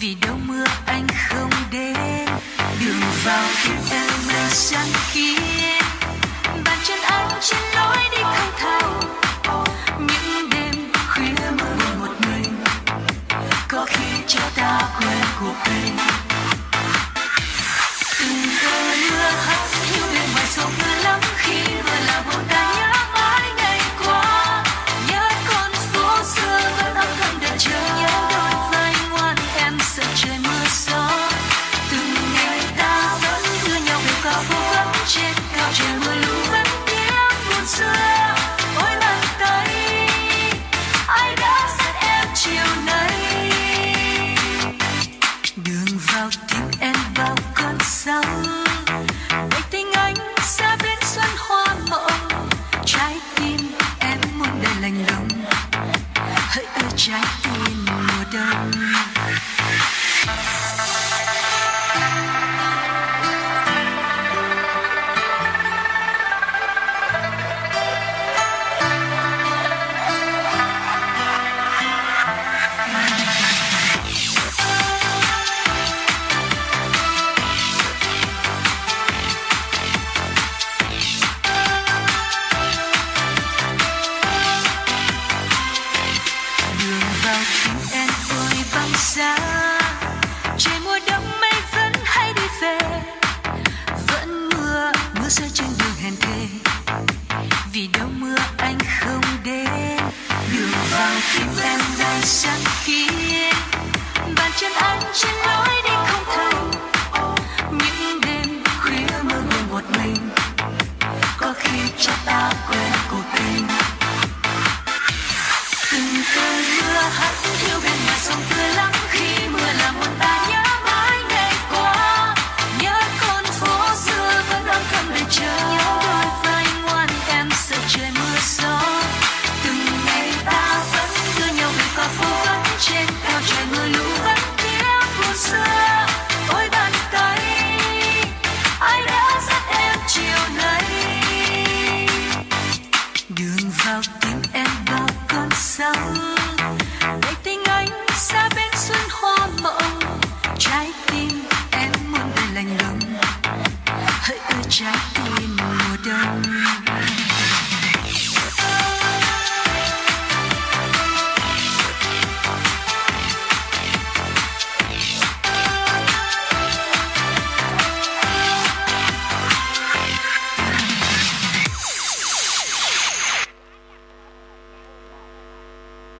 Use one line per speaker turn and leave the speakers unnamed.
vì đâu mưa anh không đến. Đường vào tim em mênh sáng kia bàn chân anh trên lối đi không thao. Những đêm khuya mơ một mình. Có khi cho ta quên cuộc tình. vì đâu mưa anh không đến. Đường vào tim em đang sáng kia. đường vào tim em bao con sóng